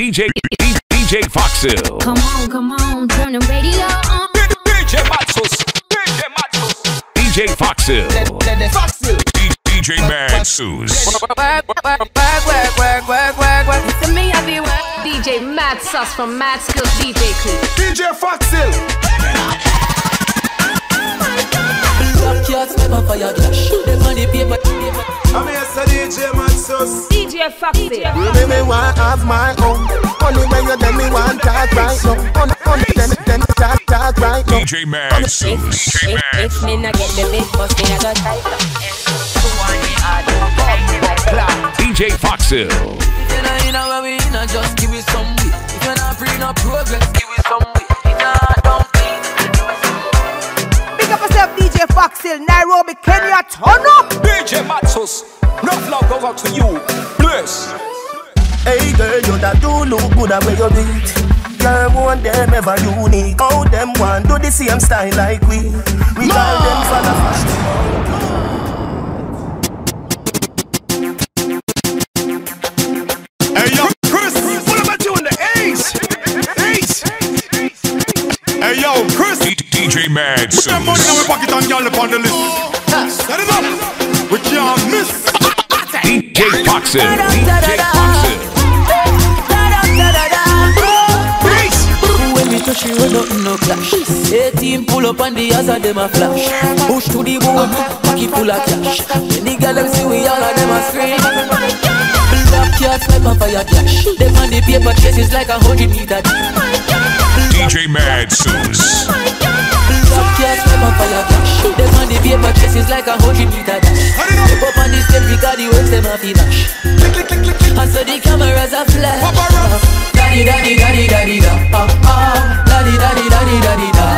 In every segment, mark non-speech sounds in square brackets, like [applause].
DJ DJ Foxzill. Come on, come on, turn the radio on. DJ Madsuss. DJ Madsuss. DJ Foxzill. DJ Madsuss. To me, I be work. DJ Madsuss from Mad Skills DJ Clip. DJ Foxzill. [laughs] Cats never fire clash. Them on the paper. I'm here, so DJ Madsuss. DJ Foxzill. Me me want have my own. Only when you tell me want talk right now. Only only then then talk talk right now. DJ Madsuss. DJ If, Madsuss. if me not get the big bus, me not go tight up. DJ Foxzill. If you're not in a where we in, just give it some way. If you're not free, no progress, give it some way. DJ Foxzill, Nairobi, Kenya, turn up! DJ Madsuss. no love goes out to you. Bless. Hey girl, you that do look good at where you beat. Girl, want them ever unique. All them want do the same style like we. We call them for the fashion. Hey yo, Chris, DJ put that money in my pocket and y'all up on the list. Set it up. We can't miss. DJ Foxzill. DJ Foxzill. Ace. When we touch you, nothing no clash. 18 pull up and the other them a flash. Push to the bone, pocket full of cash. When the girl them see we all of them a scream. Black cats like a fire clash. Them on the paper chases like a hundred meter deep. DJ Madsuss. Black cats like a fire clash. Them on the paper chases like a hundred meter dash. Step up on the step because the works them a fi mash. And so the cameras are flash. Daddy, daddy, daddy, daddy, da. Ah, ah. Daddy, daddy, daddy, daddy, da.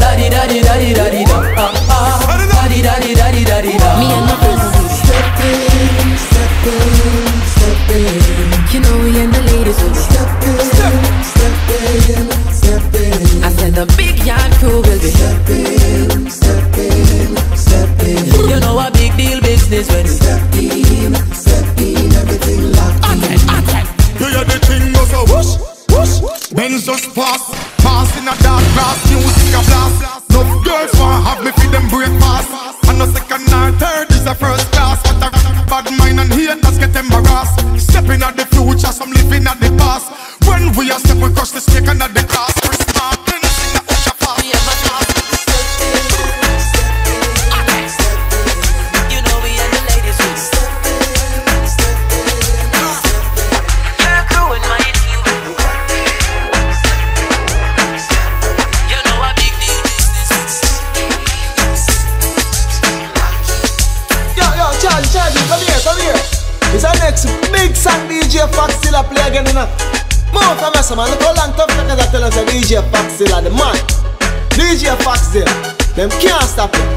Daddy, daddy, daddy, daddy, da. Ah, ah. Daddy, daddy, daddy, daddy, da. Me and my Step in, step in, Benz just pass, pass in a dark glass, music a blast. No girls want have me feed them breakfast. And no second nor third is a first class. What a bad mind and haters get embarrassed. Stepping at the future, some living at the past. When we are step, we crush the snake under the glass. Foxzill are the man. DJ Foxzill, them can't stop it.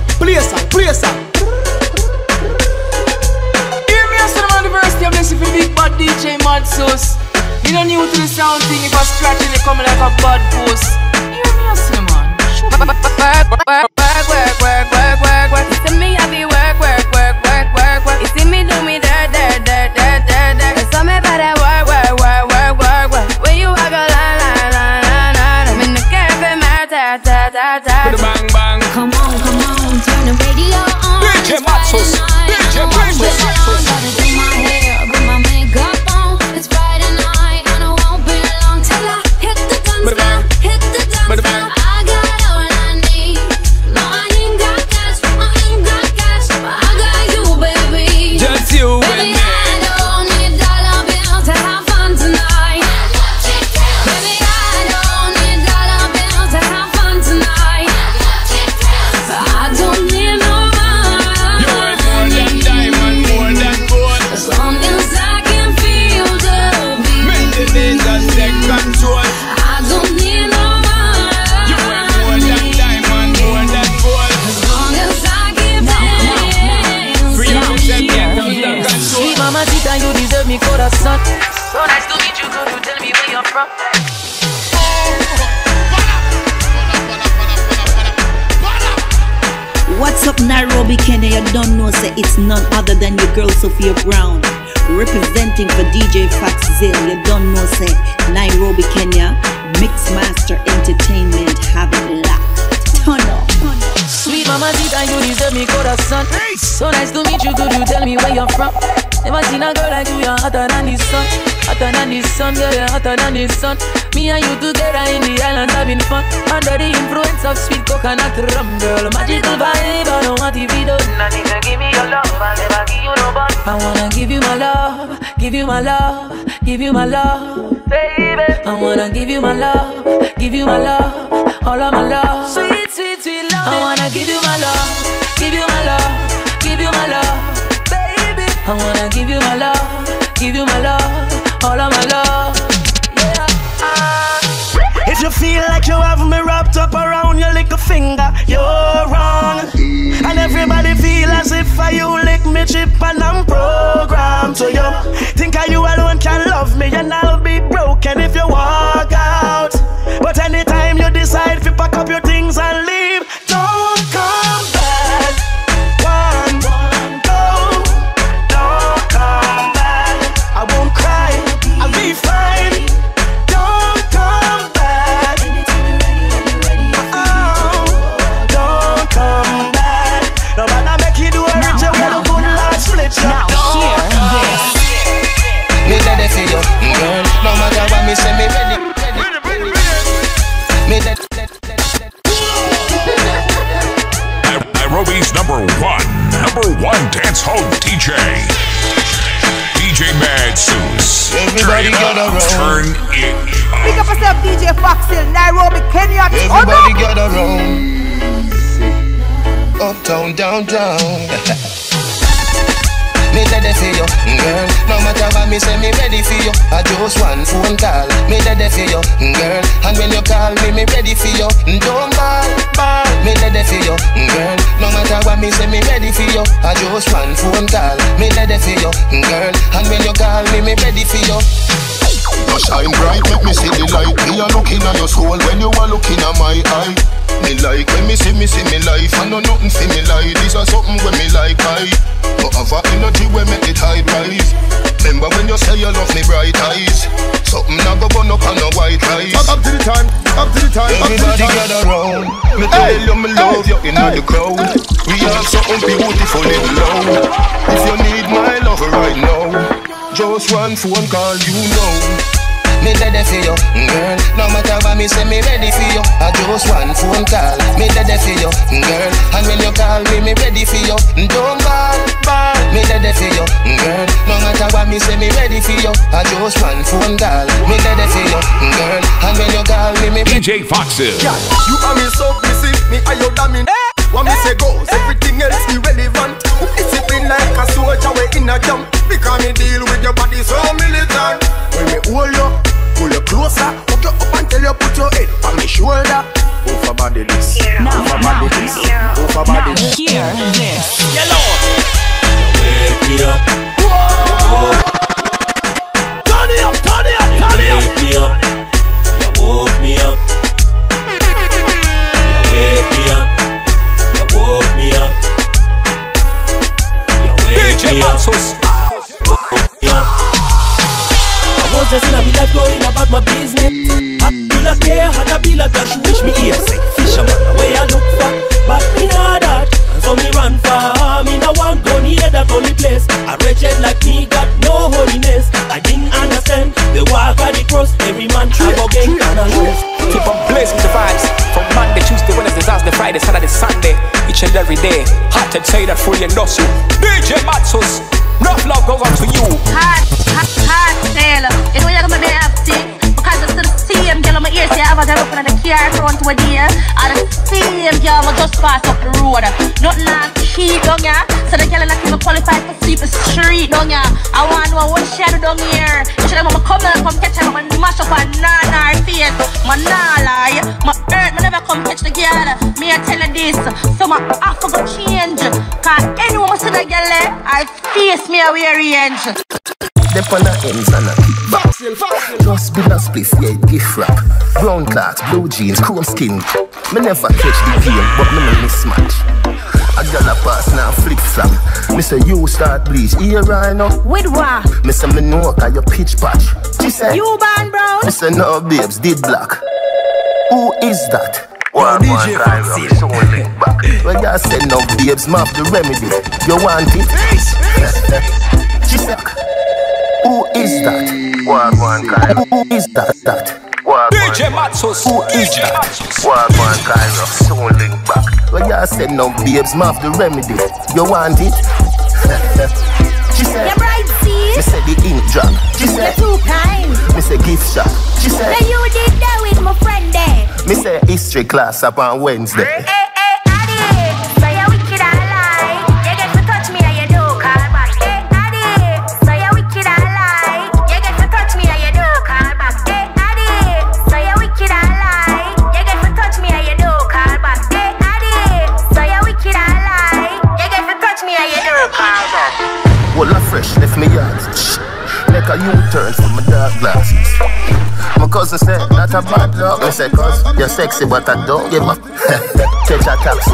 It's none other than your girl Sophia Brown. representing for DJ Fox Zill. You don't know, say Nairobi, Kenya. Mixmaster Entertainment have Sweet mama, Zita, you deserve me corazón. So nice to meet you, could you tell me where you're from? Never seen a girl like you, you're hotter than the sun. Hotter than the sun, girl, you're hotter than the sun. Me and you together in the island having fun. Under the influence of sweet coconut rum, girl. Magical vibe, I don't want to be done. Nothing to give me your love, I'll never give you no bun. I wanna give you my love, give you my love, give you my love. Baby. I wanna give you my love, give you my love, all of my love. Sweet, sweet, sweet love. I wanna give you my love, give you my love, give you my love, baby. I wanna give you my love, give you my love, all of my love. Yeah. Ah. If you feel like you have me wrapped up around your little finger, you're wrong. And everybody feel as if I you lick me chip and I'm programmed to you. Think I you alone can love me and I'll be broken if you walk out. But anytime you decide to pack up your things and leave, one dance hall DJ. DJ Madsuss. Everybody Turn it gather up, round. Turn it up. Pick up yourself, DJ Foxzill, Nairobi, Kenya. Everybody gather round. Uptown, downtown. [laughs] Me ready for you, girl. No matter what me say, me ready for you. I just one phone call. Me ready for you, girl. And when you call me, me ready for you. Don't ball, ball. Ready for you, girl. And when you call me, me ready for you. You shine bright, make me see the light. Me a looking at your soul when you are looking at my eye. Me like when me see me see me life. I know nothing see me like. This is something when me like I. You have a energy when make it high rise. Remember when you say you love me bright eyes. Something not go burn up on no white lies. Up, up to the time, up to the time, up to the Everybody time. gather round. Me tell you me love you in the crowd. We have something beautiful in love. If you need my love right now, just one phone call, you know. Me ready for you, girl. No matter what me say, me ready for you. I just one phone call. Me ready for you, girl. And when you call me, me ready for you. Don't ball, ball. Me ready for you, girl. No matter what me say, me ready for you. I just one phone call. Me ready for you, girl. And when you call me, me DJ Foxes. Yeah, you are me so missy, me are your dominant. What me say goes, everything else irrelevant. Discipline like a soldier, we in a camp. Because me deal with your body so militant. When me hold you, pull you closer, hook you up until you put your head on me shoulder. Over body this, over body this, over body this. Hear this. Wake me up. Turn it up, turn it up, turn it up. Wake me up. Say that fully endorse you DJ Madsuss Enough love goes out to you Hot, hot, hot, Taylor. Be acting on my ears. Yeah, I was looking at the car front with you. Pass up the road. Nothing like. So qualified for sleep the street. I want know what she do down here. She like, come come catch up. My. My earth, never come catch the. Me I tell her this. So my face me a range. Dep on the ends and a Foxzill. Just be a spliff, yeah, gift wrap Brown clocks, blue jeans, chrome skin Me never catch the game, but me no mismatch A girl a pass now flip flop. Say you start bleach. Here right now. With what? Say me know cause you pitch patch. She said You ban brown? Say no babes did black. Who is that? Yo, DJ Foxy. So link back. [laughs] When you say no babes, map the remedy. You want it? she said, Who is that? One one Cairo. Who is that? That. DJ Madsuss. Who is that? One one Cairo. So link back. When you say no babes, map the remedy. You want it? she said. You bright see? Me say the ink drop. She You're said. too kind. Me say gift shop. She said. Now you did that with my friend there. Me say history class up on Wednesday. A U-turn for my dark glasses. My cousin said not a bad luck. Me say, cause you're sexy, but I don't give a [laughs] catch a taxi.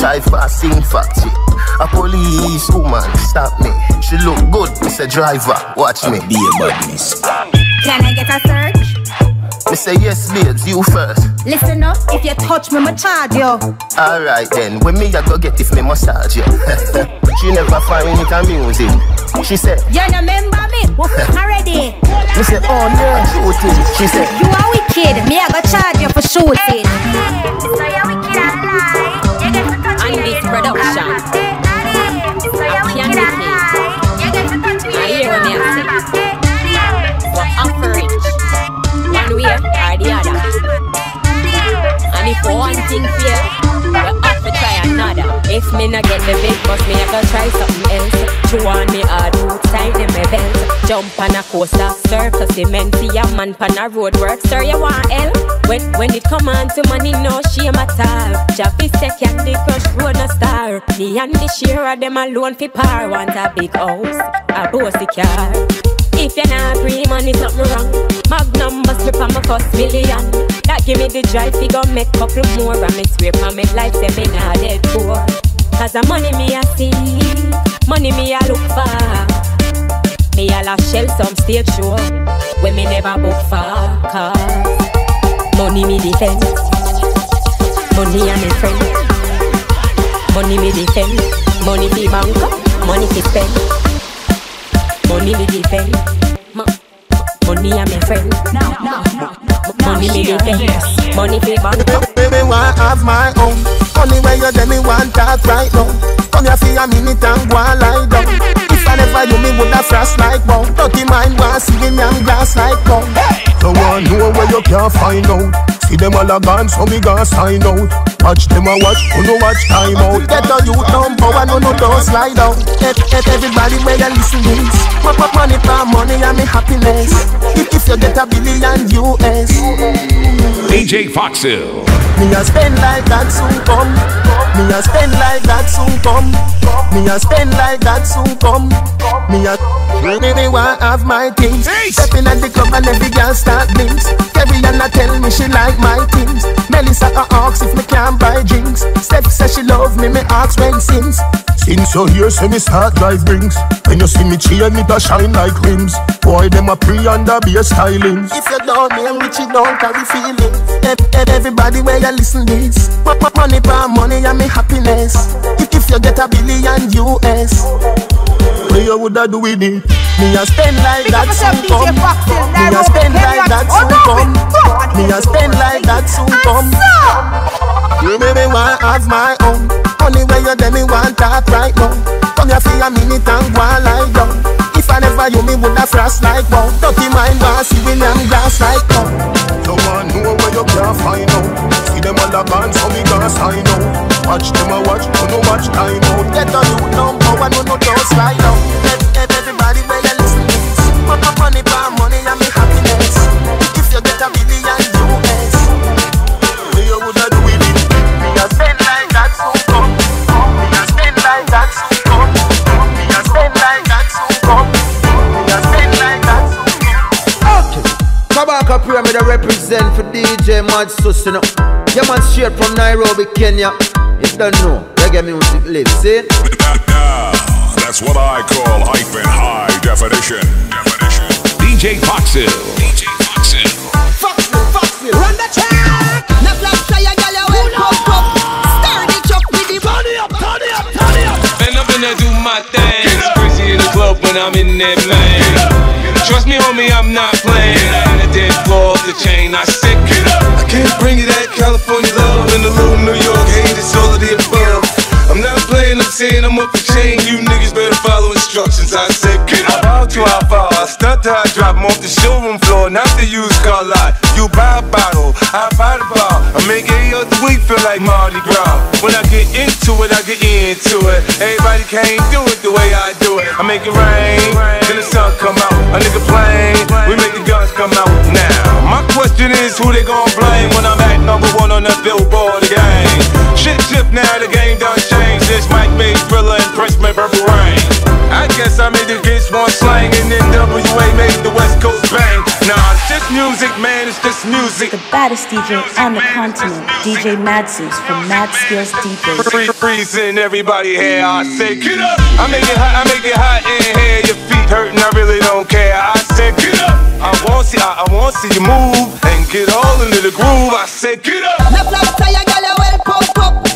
Drive fast, sing factory. A police woman stop me. She look good. Me say, driver, watch me. Be a badness. Can I get a search? Me say, yes, babes, you first. Listen up, if you touch me, I'ma charge you. Alright then, when me I go get if me massage you. [laughs] she never find it amusing. She said, You no remember me? Already. me say, oh no, shooting. She said, You are wicked. Me I go charge you for shooting. So you wicked and lie. You get to touch And this production. A candy cane. I hear when they say. But average. One way or the other. And if one thing fail, we have to try If me not get the big bus, me I go try something else. Chew on me hard roots, tighten my belt. Jump on a coaster, circle cement, see a man pan a road work. Sir, you want help? When when it come on to money, no shame at all. Jaffy second, the crush road no star. Me and the of them alone fi par. Want a big house, a bossy car. If you're not free, money something wrong. Magnum bust me from my first million. That give me the drive to go make couple more. And me swear for me life, say me not dead poor. Cause the money me a see, money me a look for. Me a la shell some stage show when me never book for. Cause money me defend, money a me friend. Money me defend, money be bank, money fi spend. Money me defend, Mo- money a me friend. Money me defend, money fi bank. Baby, want have my own. Only way you tell me want talk right now. Come here for a minute and go and lie down. If I never you, me woulda frost like bomb. Dirty mind want see me and glass like bomb. No one know where you can't find out. See them all a gone, so me gonna sign out. Watch them a watch, who no watch time out. Get a youth number one, no no don't slide out. Get, get everybody where you listen this. Pop up money for money and me happiness. If, if you get a billion US. DJ Foxzill. Me a spend like that soon come. Me a spend like that soon come. Me a spend like that soon come. Me a me want have my things. Stepping at the club and every girl start drinks. Carrie Anna tell me she like my things. Melissa a ask if me can buy drinks. Steph says she love me, me ask when since. Since you here, say me start drive rings. When you see me cheer, me da shine like rims. Boy, them a pre be a stylings. If you don't name rich, you don't carry feelings. Ev- ev- Everybody where you listen this. Mo- mo- Money for money and me happiness. If you get a billion US. Where you woulda do with it? Me a spend like that soon come. Me a spend like that Oh, soon come. Me a spend like that soon come. You baby want have my own. Only way you tell me want talk right now. Come here for a minute and go and lie down. If I never you, me woulda frost like wow. Dirty mind want see William glass like wow. You want know where you can't find out. A gone, so me gonna sign out. Watch them a watch, no no watch time out. Get a new number one, no no don't slide out. Ev- ev- Everybody where you listen. Mo- mo- Money for money and me happiness. If you get a billion US, where you woulda do it? Me a spend like that soon come. Me a spend like that soon come. Me a spend like that soon come. Me a spend like that soon come. Okay. Kabaka Pyramid I represent for DJ Madsuss, you know. Yeah, man, straight from Nairobi, Kenya. You don't know. reggae music live, see? Now, [laughs] that's what I call hype in high definition. Definition. DJ Foxzill. DJ Foxzill. Foxzill, Foxzill, run the track. Now flap try a gal, you well pop up. Stir the truck with the body up, body up, body up. And I'm gonna do my thing. It's crazy in the club when I'm in there, man. Trust me, homie, I'm not playing. And the dead floor, the chain, I sick. I can't bring you that California love and the little New York hate. It's all of the above. I'm not playing, I'm saying I'm up the chain. You niggas better follow instructions. I said, get up. I'm out to how far. I stunt till I drop off the showroom floor, not the used car lot. You buy a bottle, I buy the bar. I make every other week feel like Mardi Gras. When I get into it, I get into it. Everybody can't do it the way I do it. I make it rain, is, who they gon' blame when I'm at number one on the billboard again? Shit shift now, the game done changed. This Mike made Thriller and Prince made Purple Rain. I guess I made the kids one slang and then WA made the West Coast bang. Nah, just music, man, it's just music. The baddest DJ on the continent, DJ Madsuss from Mad Skills DJs. Free, freezing everybody here. I say, get up. I make it hot, I make it hot in here. Your feet hurting, I really don't care. I said, get up. I want see, I, I want see you move and get all into the groove. I said, get up. Now flap try a gal, well pop up.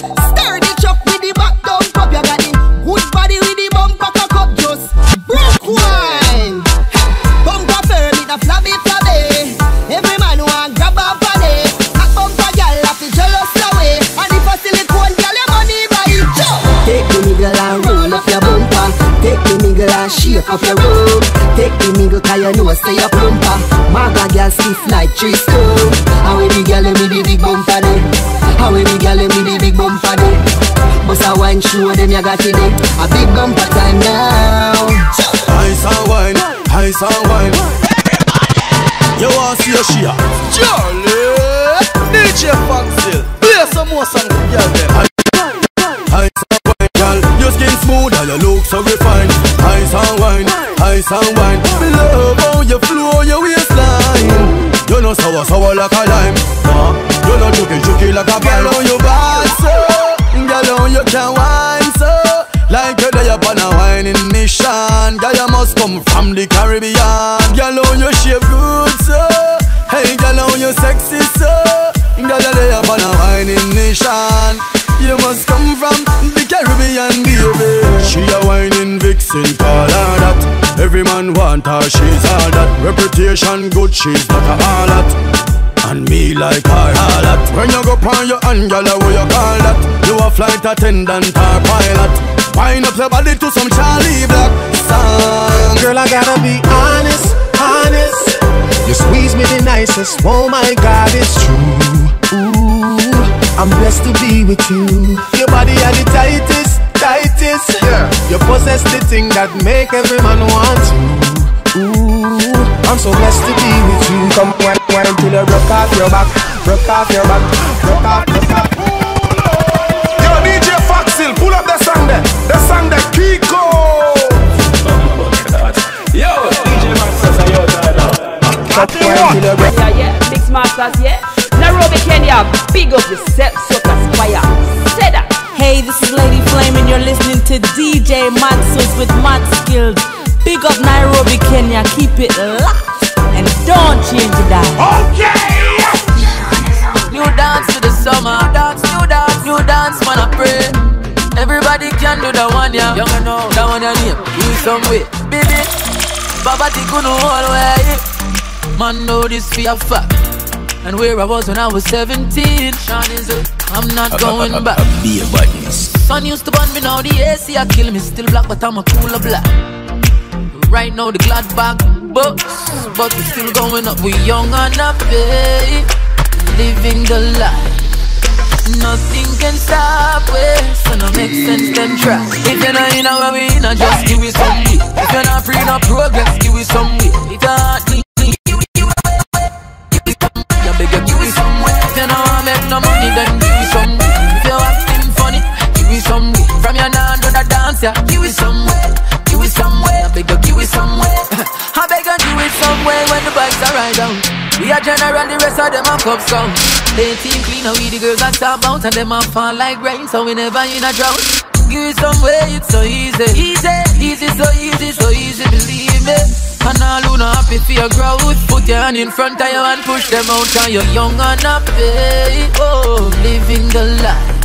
The nigga and shake up your room. Take the nigga cause you know say you plumper. Maga gal stiff like tree stone. And we the gal with the big bumper there. And we the gal with the big bumper there. Bust a wine show them you got it there. A big bumper time now. Ice and wine, ice and wine. You want to see a Shia? Charlie, DJ Foxzill, play some more songs for girl them. Ice and wine. Me love how you flow your waistline. You know sour, sour like a lime. Nah, you know juky, juky like a girl on your bad so. Girl on you can wine so. Like you're there upon a whining mission. Girl you must come from the Caribbean. Girl on you shape good so. Hey girl on you sexy so. Girl you there upon a whining mission. You must come from the Caribbean, baby. She a whining vixen, call her that. Every man want her, she's all that. Reputation good, she's not a harlot. And me like her harlot. When you go on your hand, girl, what you call that? You a flight attendant or pilot. Wind up your body to some Charly Black song. Girl, I gotta be honest, honest. You squeeze me the nicest. Oh my God, it's true. Ooh, I'm blessed to be with you. Your body are the tightest, tightest. Yeah. You possess the thing that make every man want you. Ooh, I'm so blessed to be with you. Come wine, wine until you broke off your back, broke off your back, broke off, broke off. Yo, DJ Foxzill, pull up the song there. The song that Kiko. Yo, DJ Maxas, are you Yeah, yeah, Mix Masters, yeah. Nairobi, Kenya, big up yourself, sucker this is Lady Flame, and you're listening to DJ Madsuss with Mad Skills. Big up Nairobi, Kenya. Keep it locked and don't change it dial. Okay. New dance to the summer, dance, new dance, new dance, man, I pray. Everybody can do that one, yeah. Young know that one, your name. Do some way, baby. Baba Tikunu all way. Man, know this for a fact. And where I was when I was 17, Sean is a, I'm not going back. Be a. Sun used to burn me now, the AC I kill me, still black, but I'm a cooler black. Right now the glad back books, but we still going up. We young and happy, eh? living the life. Nothing can stop us, so no make sense them try. If you're not in our way, not just give me some way. If you're not free, no progress, give me some way. If you're not dance, yeah, give me some way. Give me some way. I beg you, give me some way. [laughs] I beg you, give me some way when the bikes are ride out. We are general, the rest of them are cops come. They team clean, we the girls that stop out and them a fall like rain, so we never in a drought. Give it some way, it's so easy. Easy, easy, so easy, so easy, believe me. And all who not happy for your growth, put your hand in front of you and push them out. And you're young and happy, oh, living the life.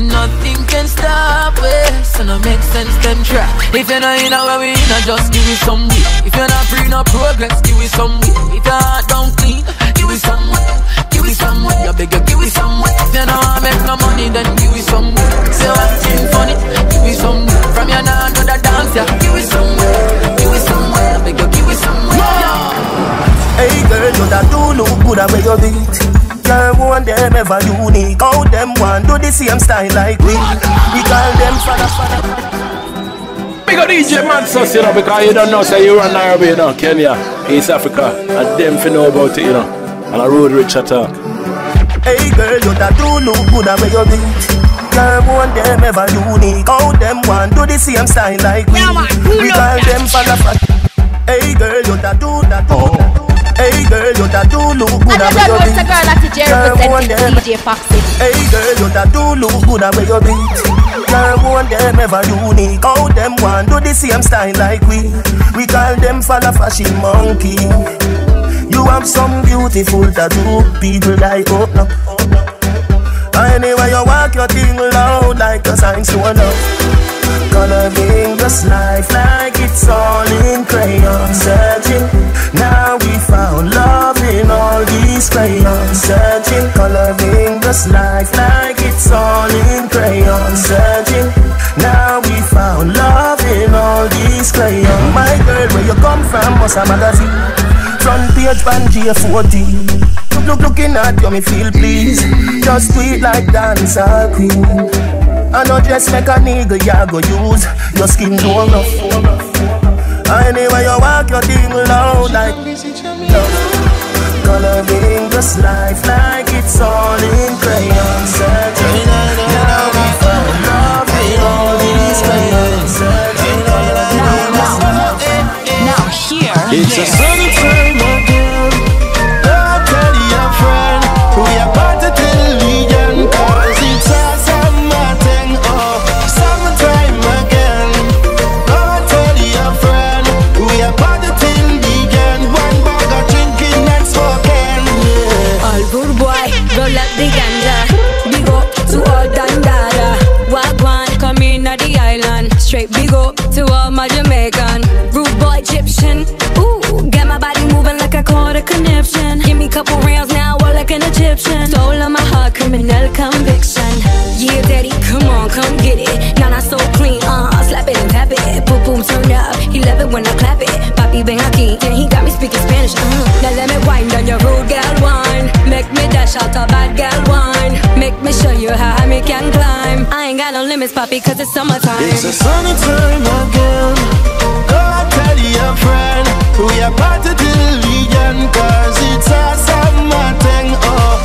Nothing can stop us, so no make sense them try. If you're not in a way in, a, just give it some way. If you're not free, no progress, give it some way. If your heart don't clean, give it some way. Give it some way. You beg you, give it some way. If you don't make no money, then give it some way. Say acting funny, give it some way. From your now to the dance, yeah, give it some way. Give it some way. I beg you, give it some way. Hey girl, you that do look good at where you beat. Girl, one them ever unique. How them one do the same style like we? We call them father father. Big up DJ Mansus, you know, because you don't know, say you run Nairobi, you know, Kenya, East Africa, and them fi know about it, you know. And a road rich attack. Hey girl, you that do look good at where you beat. Girl, one them ever unique. How them one do the same style like we? We call them father father. Hey girl, you that do that do that oh. do. Hey girl, you that do look good at you What's beat. the girl that Jerry Girl, one representing. DJ Foxy? Hey girl, you that do look good at where you beat. Girl, one them ever unique. How them one do the same style like we? We call them falla fashion monkey. You have some beautiful tattoo, people like oh no. Anyway, you walk your thing loud like a sign to love. Coloring this life like it's all in crayon Searching, now we found love in all these crayons. Searching, coloring this life like it's all in crayon Searching, now we found love in all these crayons. My girl, where you come from, was a magazine? Front page pan J40 Look, looking at you, me feel please Just tweet like dancer queen. I know just make a nigga ya go use. Your skin do enough Anyway you walk your thing loud like Coloring this life like it's all in crayon Searching Now we found love in all these crayons Searching Now here. It's a sunny Straight big up to all my Jamaican. Rude boy Egyptian. Ooh, get my body moving like I caught a conniption. Give me couple rounds now, all like an Egyptian. Soul on my heart, criminal conviction. Yeah, daddy, come on, come get it. Now not so clean, uh, slap it and tap it. Boom, boom, turn up. He love it when I clap it. Papi ven aquí, yeah, he got me speaking Spanish. Uh, now let me wind on your rude girl wine. Make me dash out a bad girl wine. Make me show you how high me can climb. I ain't got no limits, papi, cause it's summertime. It's a sunny time again. Go and tell your friend we are party till weekend 'cause it's a summer thing. Oh,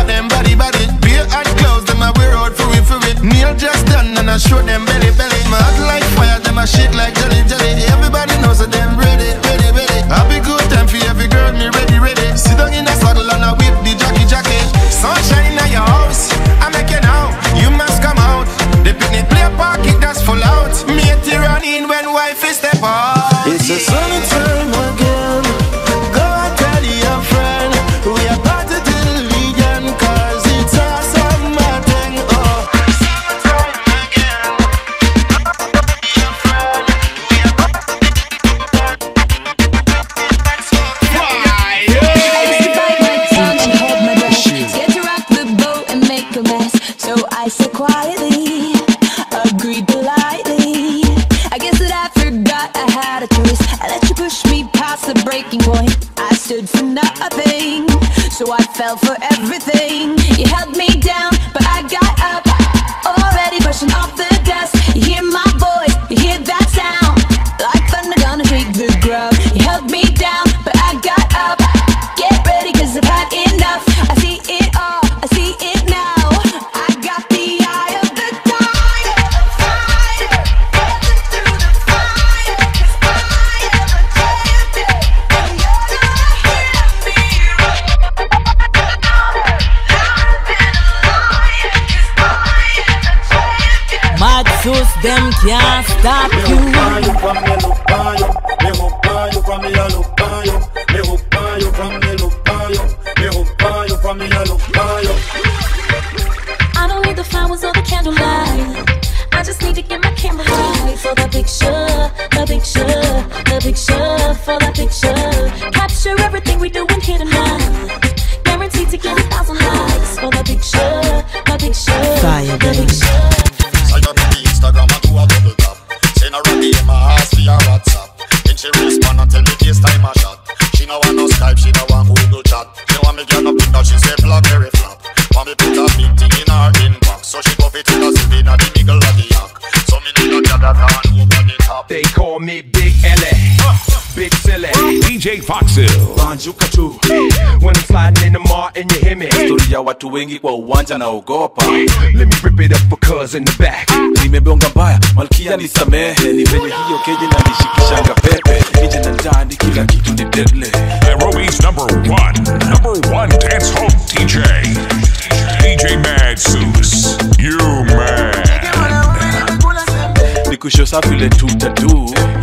and them body body. Beer and clothes them I wear out for we for we. Meal just done and I show them belly belly. My hot like fire, them I shake like jelly jelly. For the picture. DJ Foxzill. Banjuka tu when I'm sliding in the mall and you hear me. Stori ya watu wengi kwa uwanja naogopa Let me rip it up for cuz in the back. nimebonga mbaya malkia nisamehe ni venye hiyo keje na nishikishanga pepe nje na ndani kila kitu ni deadly Nairobi's number one, number one dance hall DJ. DJ Madsuss. You man. nikusho safi le tutatu Bladi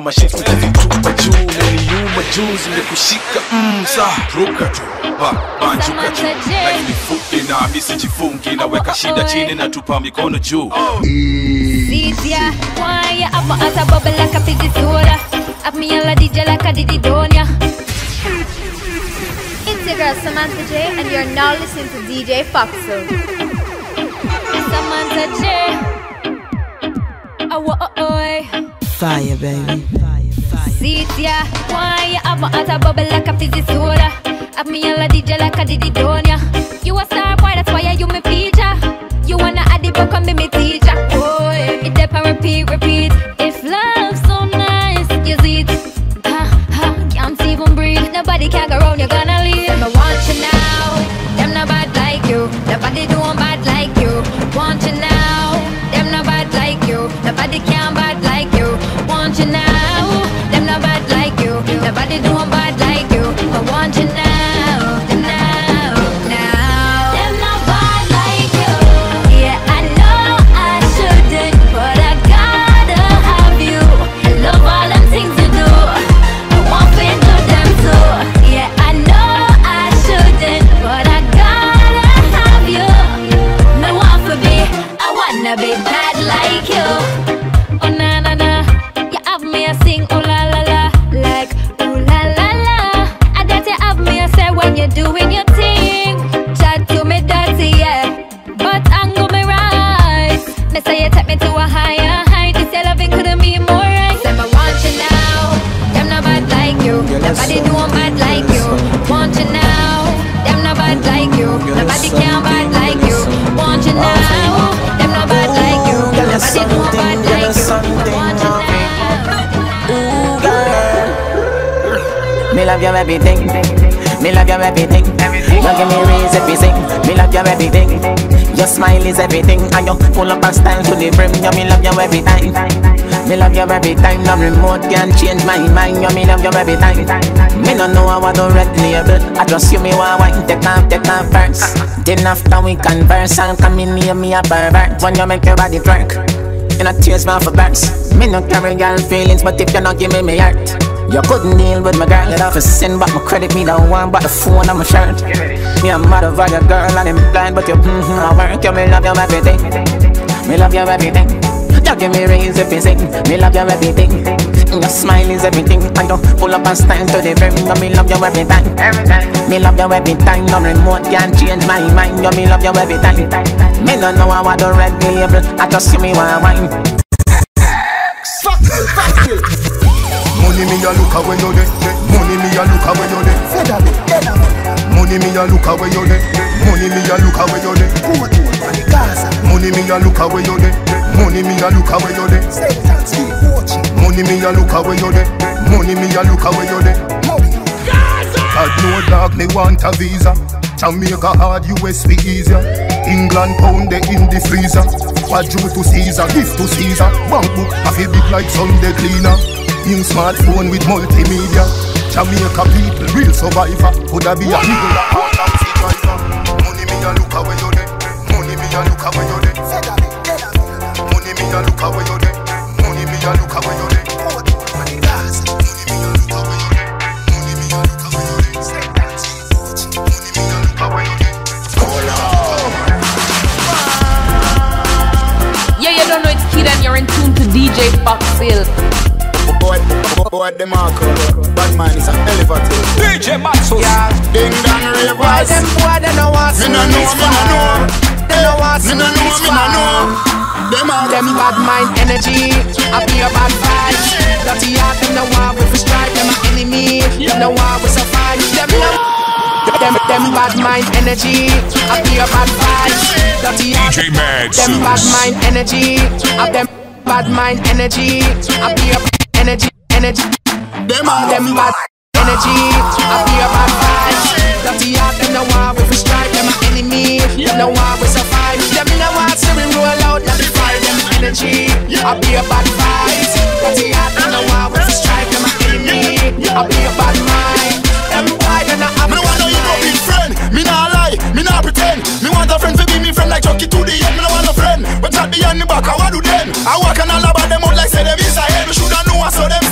na juu juzi mm, tu tu. na misi naweka shida chini na tupa mikono juu. It's your girl Samantha J and you're now listening to DJ Foxo Samantha J. Oh, oh, oh. Fire, baby. Lydia, why you have my a bubble like a fizzy soda? Have me a DJ like a Diddy Donia. You a star boy, that's why you me feature. You wanna add the book and be me teacher. Oh, boy, it dep and repeat, repeat. Nobody bad like you. Want you now, them not bad like you. Nobody can bad like you. Want you now, them not bad like you. Nobody doing bad like you. Want you Me love your everything. Me love your everything. You give me raise everything. Me love your everything. Your smile is everything, and you full up of style to the brim. You me love you every time. Me love you every time. No remote can change my mind. You me love you every time. Me no know how do red label. I just you me want wine. Take off, take off first. Then after we converse, and come in near me a pervert. When you make your body twerk. You know tears man for birds Me no carry girl feelings But if you not give me me heart You couldn't deal with my girl You'd have to send back my credit Me don't want but the phone on my shirt Me a mad over your girl And I'm blind but you mm-hmm I work You me love you everything Me love you everything You give me raise if you sing Me love you everything. Your smile is everything. And you pull up and stand to the brim You me love you every time. Me love you every time. No remote can change my mind. You me love you every time. Me no know how I do red label. I just see me one wine. Money me a look away you dey. Money me a look away you dey. Money me a look away you dey. Money me a look away you dey. Money me a look away you dey. Money me a look away you dey. Money me a look away you dey. Money me a look away you dey. God no dog me want a visa. Jamaica hard, US be easier. England pound they in the freezer. What due to Caesar, gift to Caesar. Bank book, feel big like Sunday cleaner. New smartphone with multimedia. Jamaica people, real survivor. Could I be a nigga that want a driver? Money me a look away you dey. Money me a look away you dey. Money me a look away you there. Money me a look away you there. Yeah, you don't know it's Kid and you're in tune to DJ Fox Hill. Boy, boy, the Marco. Bad man is an elephant. DJ Maxwell. Yeah, ding dong rave Why them boy they know what's Me no know, me no know. They know what's Me no know, me no know. Them all Them bad mind energy, I be a bad vibes. Dirty heart, them no war with we strike, them a enemy. Them no war with a fight. Them no. Them, them bad mind energy, I be a bad vibes. Dirty heart, them bad mind energy, I them bad mind energy, I be a energy, energy. Them all them bad energy, I be a bad vibes. Dirty heart, them no war with we strike, them a enemy. Them no war with a fight. Them no want to we roll out, let me fire them energy. I be a bad vibes. Dirty heart, them no war with we strike, them a enemy. I be a bad mind. Them boy, they not have Me no want no ego big friend. Me nah lie, me nah pretend. Me want a friend to be me friend like Chucky to the end. Me no want no friend. But chat behind me back, I want do them. I walk and all about them out like say them is a head. We shoulda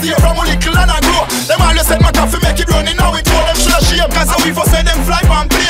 stay from a little and I grow. Them always said my coffee make it running. Now we told them shoulda shame. Cause we for say them fly from plane.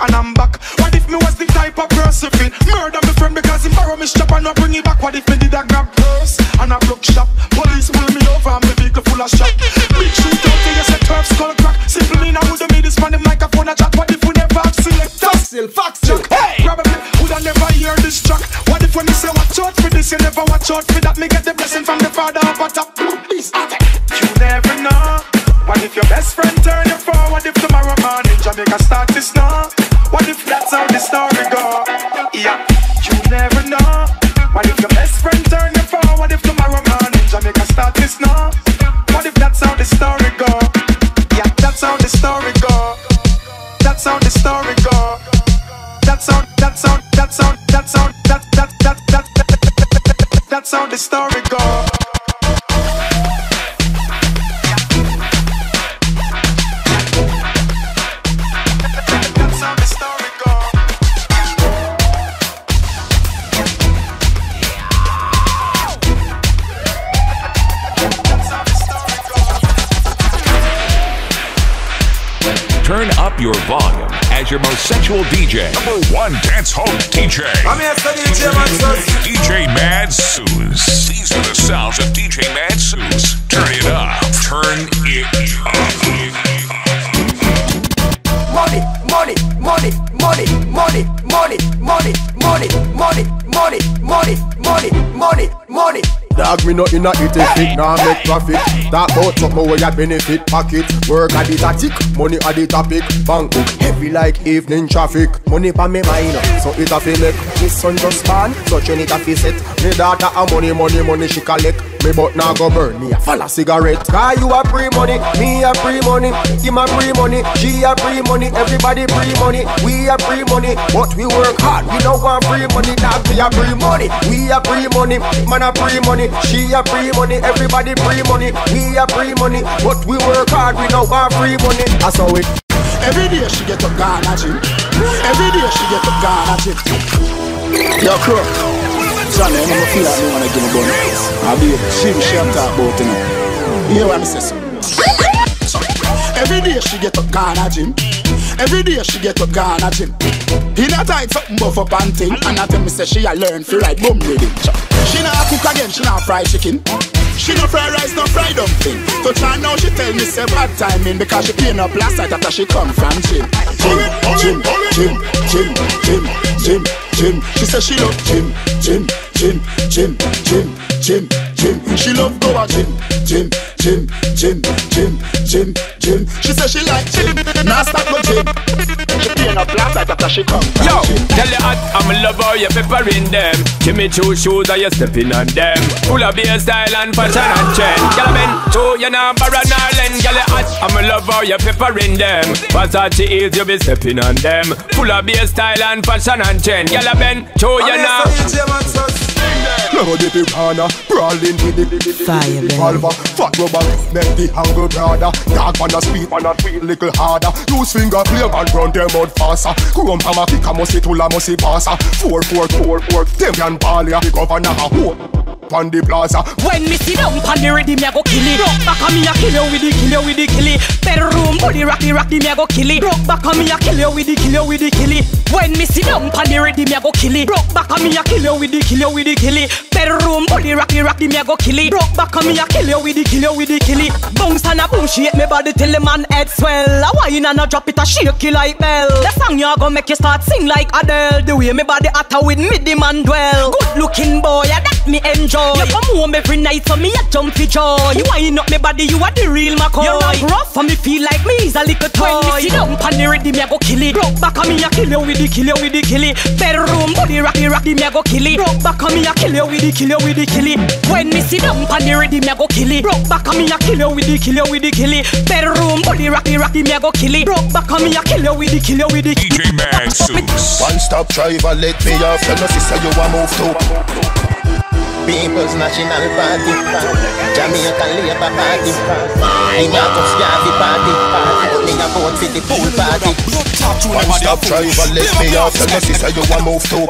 And I'm back? What if me was the type of person fi murder me friend because he borrow me strap and not bring it back? What if me did a grab purse and a broke shop? Police pull me over and me vehicle full of shot. Big shoot out till you say turf skull crack. Simple me now woulda made this man the microphone a chat. What if we never have select Foxzill, Foxzill, hey! Probably woulda never hear this track. What if when me say watch out for this, you never watch out for that? Me get the blessing from the father up at DJ. Number one dance hall not in a it if nah make profit. Talk about something where you benefit pocket. Work at the tactic, money at the topic. Bank heavy like evening traffic. Money pa me mind, so it a fi make. Me son just born, so train it a fi set. Me daughter a money, money, money she collect. Me but now go burn me a follow cigarette. Cause you a free money, me a free money. Him a free money, she a free money. Everybody free money, we a free money. But we work hard, we don't want free money. Dog we a free money, we a free money. Man a free money, she a free money Everybody free money, we a free money But we work hard, we don't want free money That's how it Every day she get up gone at gym. Every day she get up gone at gym. Yo, crook. Johnny, I'm gonna feel like me wanna give a bun. I'll be she she am talk about you know. You hear what I say? Every day she get up at gym. Every day she get up at gym. He not tight something buff up and thing. And I tell me say she a learn feel like bum ready. She not cook again, she not fry chicken. She no fry rice, no fry dumpling. So try now she tell me say bad timing because she clean up last night after she come from gym. Gym, gym, gym, gym, gym, gym, gym. She say she love gym, gym, gym, gym, gym, gym, gym. She love go a gym, gym, gym, gym, gym, gym, gym. She say she like gym, nah stop no gym. She no black like after she come. Yo, tell you hot, I'm in love how you peppering them. Jimmy Choo shoes, are you stepping on them? Full of beer style and fashion and trend. Girl, men, Choo, you know, Baron Island. Girl, you hot, I'm in love how you peppering them. Versace heels, you be stepping on them. Full of beer style and fashion and trend. Girl, Ben, Choo, you know. Never dip it corner, brawling with the Fire, revolver. Fat rubber, make the angle broader. Dark on the speed, man, and feel little harder. Use finger play and run them out faster. Chrome hammer, kick a musty, tool a musty passa. Four, four, four, four. Them can ball ya, the governor a hoe. On the plaza. When me sit down pon the ready, me a go kill it. Rock back on me a kill you with the kill you with the kill it. Bedroom body rock the rock the me a go kill it. Rock back on me a kill you with the kill you with the kill it. When me sit down pon the ready, me a go kill it. Rock back on me a kill you with the kill you with the kill it. Bedroom body rock the rock me a go kill it. Rock back on me a kill you with the kill you with the kill it. Bounce and a boom shake me body till the man head swell. A wine and a drop it a shake you like bell. The song you a go make you start sing like Adele. The way me body hotter with me the man dwell. Good looking boy, yeah, that me enjoy. You come home every night so me a jump for joy. You wind up me body, you are the real McCoy. You not rough and me feel like me is a little toy. When me sit down pon the ready, me a go kill it. Rock back on me a kill you with the kill you with the kill it. Bedroom body rocky rocky, me a go kill it. Rock back on me a kill you with the kill you with the kill. When me sit down pon the ready, me a go kill it. Rock back on me a kill you with the kill you with the kill. Bedroom body rocky rocky, me a go kill it. Rock back on me a kill you with the kill you with the. DJ Madsuss. One stop driver, let me off. Tell us sister you a move to. People's National Party Jamaican Labour Party Me not just Garvey Party Me a vote for the pool party One stop driver, let me off. Tell us sister you a move too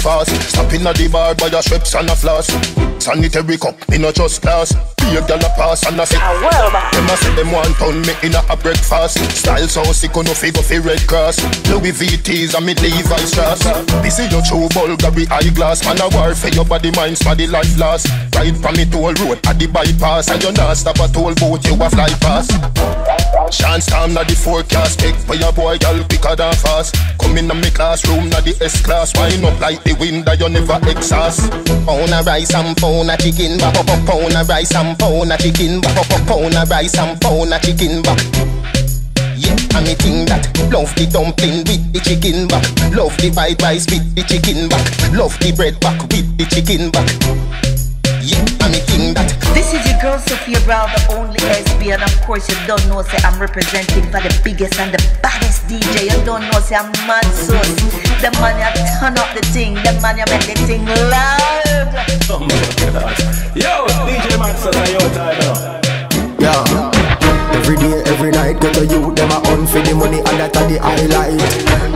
Fast, stop in the bar by your strips and a floss. Sanitary cup, me not just glass. Be a gal a pass and a sit. Them a say them want pound me in a, a breakfast. Style so sick, on no figure fi Red Cross. Louis VTs and me Levi's strass. This is your true Bulgari eyeglass. Man a war for your body, minds for the life loss. Ride from me toll road at the bypass, and you not stop a toll boat, you a fly past. Chance time na the forecast. Take for your boy, girl, quicker than fast. Come in me classroom, na the S-class. Wind up like the wind that you never exhaust. Pound a rice and pound a chicken back Pound a rice and pound a chicken back Pound a rice and pound a chicken back Yeah, and me think that Love the dumpling with the chicken back Love the white rice with the chicken back Love the bread back with the chicken back Yeah, and me think that This is your girl Sophia Brown, the only SB, and of course you don't know say I'm representing for the biggest and the baddest DJ. You don't know say I'm Madsuss. The man you turn up the thing, the man you make the thing loud. Oh my God. Yo, DJ Madsuss, are your time now? Yeah. Every day, every night, get a youth, them a on for the money, and that a the highlight.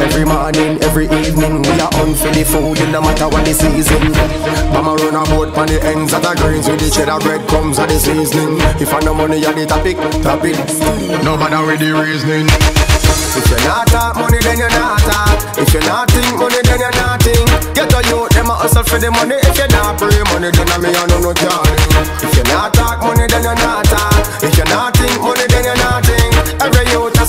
Every morning, every evening, we are on for the food, no matter what the season. Mama run a boat on the ends of the greens with the cheddar bread comes of the seasoning. If I no money, you the topic, topic. No matter with the reasoning. If you not talk money, then you not talk. If you not think money, then you not think. Get a youth, them a hustle for the money. If you not pray money, then I me I know no calling. If you not talk money, then you not talk. If you not think money,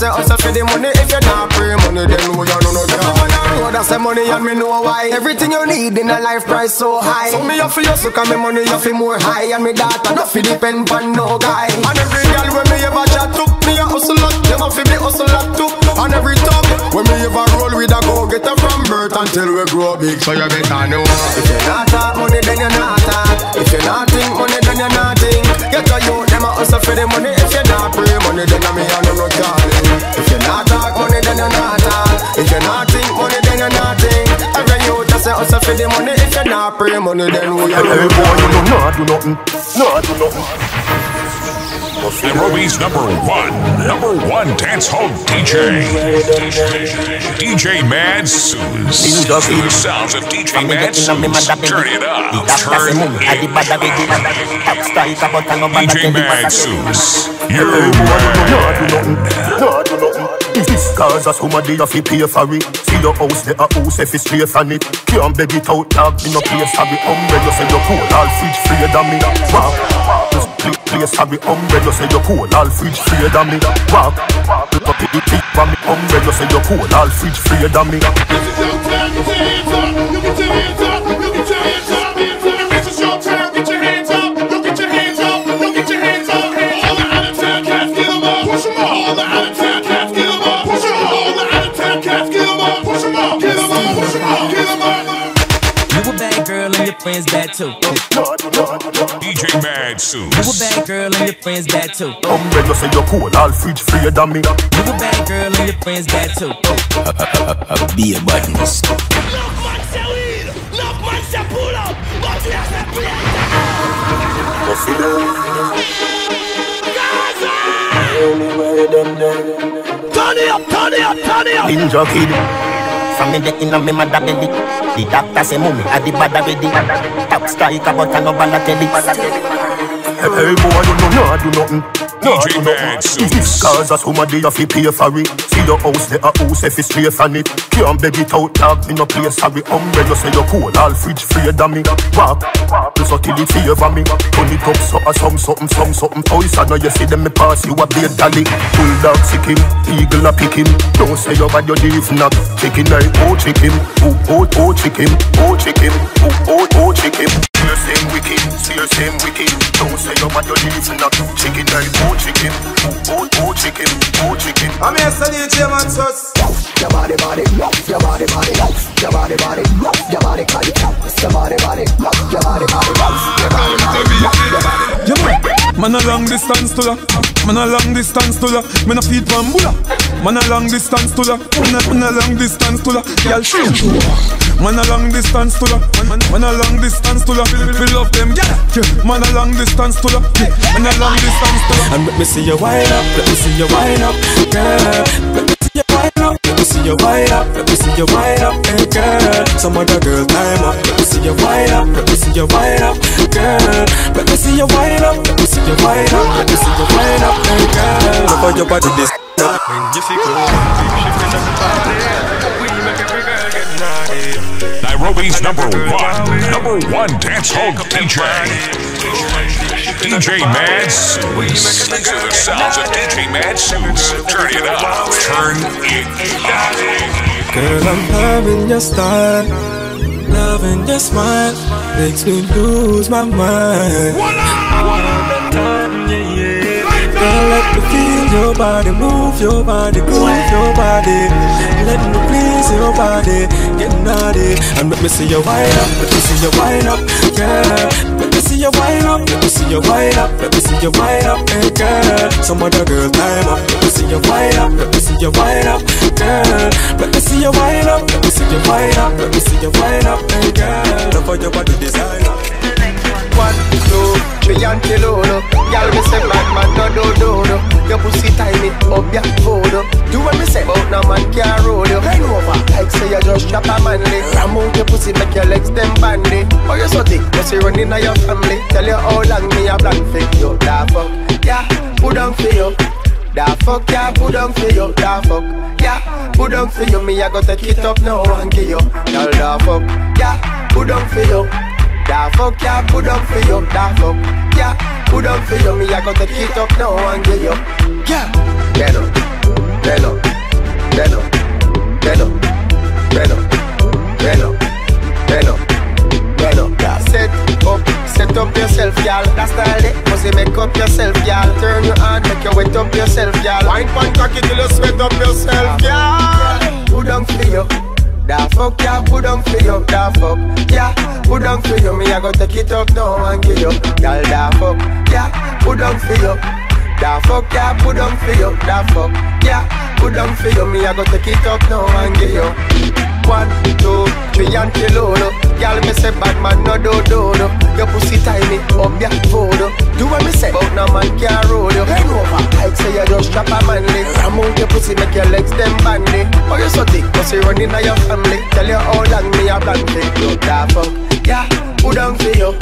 say oh, hustle for the money. If you not pray money, then we a know no calling. Road a say money and me know why. Everything you need in a life price so high. So me have for you, so come me money you feel more high. And me data not fi depend on no guy. And every girl when me ever chat to, me a hustle lot. Them a fi be hustle lot too. And every talk when me ever roll with a go get a from birth until we grow big. So you better know. If you not talk money, then you not talk. If you not think money, then you not think. Get a youth, them a hustle for the money. If you not pray money, then I me a know no calling. If you not talk money, then you not talk. If you not think money, then you not think. Every youth a say hustle for the money. If you not pray money, then we a know no boy, you calling. know not do nothing, not do nothing. Nairobi's number one, number one dance hall DJ. DJ Madsuss. The sounds of DJ Madsuss. Turn it up. Turn it up. DJ Mad Suze. You're mad. Is this cause of somebody have to pay for it? See your house, there a house if it's straight on it. Can't beg it out, dog, me no play sorry. Umbrella say you're cool, all fridge free than me. Wow, just Place a me umbrella, say you cool, all fridge free than me Walk, look up the deep from me umbrella, say you cool, all fridge free than me get your hands up, you get your hands up, you get your hands up, hands up This your time, get your hands up, you get your hands up, you get your hands up, All the out of town cats, get up, push up All the out of town cats, get up, push up All the out of town cats, get up, push up, get up, push up, get up You a bad girl and your friends bad too. DJ Mad You a bad girl and your friends bad too. Umbrella say you're cool, all fridge free than me. You a bad girl and your friends bad too. Be a badness. Turn it up, turn it up, turn it up. Ninja kid. Get inna me mother belly The doctor say mummy a the bad already Top striker but I no Balotelli Hey, hey boy, you know nah do nothing. Nah do DJ nothing. Mad If this cause a somebody have to pay for it. See your house, the a house if it's straight on it. Can't beg it out, dog. Me no play sorry. Umbrella say you're cool, all fridge free than me. Walk, you so till it favor me. Turn it up, so a some something, some something. Oh, Toys I know you see them me pass you a beer dolly. Bulldog sick him, eagle a pick him. Don't say you bad, you leave not. Chicken like oh chicken, oh oh oh chicken, oh chicken, oh oh oh chicken. See your same wicked, see your same wicked. Don't say you bad, you leave not. Chicken like oh chicken, oh oh oh chicken, oh chicken. I'm here, Sunny Chairman Sus. Your body, body, your body, body, your body, body, your body, body, your body, body, your body, body, your body, body. Yeah, man. Man a long distance to la. Man a long distance to la. Man a feed pan bula. Man a long distance to la. Man a, man a long distance to la. Girl, shoot. Man a long distance to la. Man, man a long distance to la. We love them, yeah. yeah. Man a long distance to la. Yeah. Man a long distance to la. And let me see you wind up. Let me see you wind up, girl. Let me see you wind up. Let me see you wind up. Let me see you wind up, hey girl. Some other girl time up. Let me see you wind up. Let me see you wind up, girl. Let me see you wind up. Let me see you wind up. Let me see you wind up, hey girl. Love how your body this. When you feel cool, shifting up the body. We make every girl get naughty. Nairobi's number one, number one dance hall DJ. DJ Madsuss. These are the sounds of DJ Madsuss. Turn it up. Turn it up. Girl, I'm loving your style, loving your smile, makes me lose my mind. Your body, move your body, groove your body. Let me please your body, get naughty, and let me see you wind up, let me see you wind up, girl. Let me see you wind up, let me see you wind up, let me see you wind up, hey girl. Some other girl time up, let me see you wind up, let me see you wind up, girl. Let me see you wind up, let me see you wind up, let me see you wind up, hey girl. Love how your body design up. One, two, three and up. Y'all me say bad man no do do do. Your pussy tiny, up your voodoo. Do what me say, but no man can roll you. Bend over, like say you just drop a manly. Ram out your pussy, make your legs them bandy. Oh you so thick, see running on your family. Tell you how long me a plan for you. Da fuck, yeah, put on for you. Da fuck, yeah, put on for you. Da fuck, yeah, put on for you. Me I go take it up now and give you. Y'all da fuck, yeah, put on for you. Da fuck ya, put up for you, da fuck ya, put up for you. Me I go take it up now and get you. Yeah. Get up, get up, get up, Leno, Leno, Leno, Leno, Leno, Leno, Leno, Leno. Yeah. Set up, set up yourself, y'all. That's the it. Cause you make up yourself, y'all. Turn your hand, make your wet up yourself, y'all. Wine pan cocky till you sweat up yourself, y'all. Put up for you. Da fuck yeah, put on for you, da fuck yeah, put on for you. Me I go take it up now and give you, girl. Da fuck yeah, put on for you. Da fuck yeah, put on for you, da fuck yeah, put on for you. Me I go take it up now and give you. One, two, three and kill up. Y'all me say bad man no do do do. Your pussy tiny, up your voodoo. Do what me say, but no man can roll you. Bend over, like say you just drop a manly. Ram out your pussy, make your legs them bandy. Oh you so thick, pussy running on your family. Tell you how long me a for you. Da fuck, yeah, put on for you.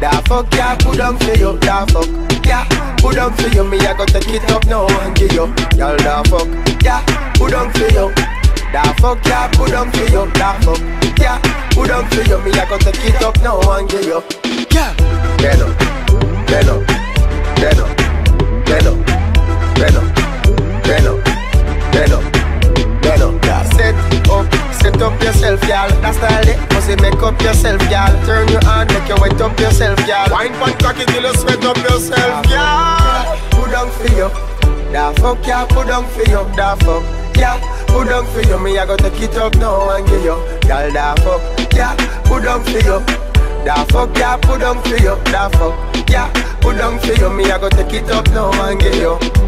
Da fuck, yeah, put on for you. Da fuck, yeah, put on for you. Me I go take it up now and give you. Y'all da fuck, yeah, put on for you. Daft fuck ya, put up for you, daft fuck ya, put up for you. Me I go take it up no one give you. Yeah. Get up, get up, get up, get up, get up, get up, get up, get up. Yeah. Set up, set up yourself, y'all. That's the it. Cause make up yourself, y'all. Turn your hand, make you wet up yourself, y'all. Wine pan cocky till you sweat up yourself, y'all. Put down for you, daft fuck ya, put down for you, daft fuck yeah, put on for you. Me I go take it up now and give you. Y'all da fuck yeah, put on for you. That fuck, yeah, put down for you. That fuck, yeah, put down for you. Me, I go take it up now and get you.